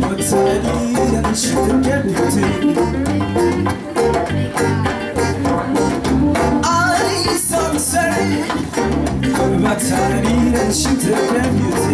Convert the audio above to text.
But I need and she can get me But I need a shooter than beauty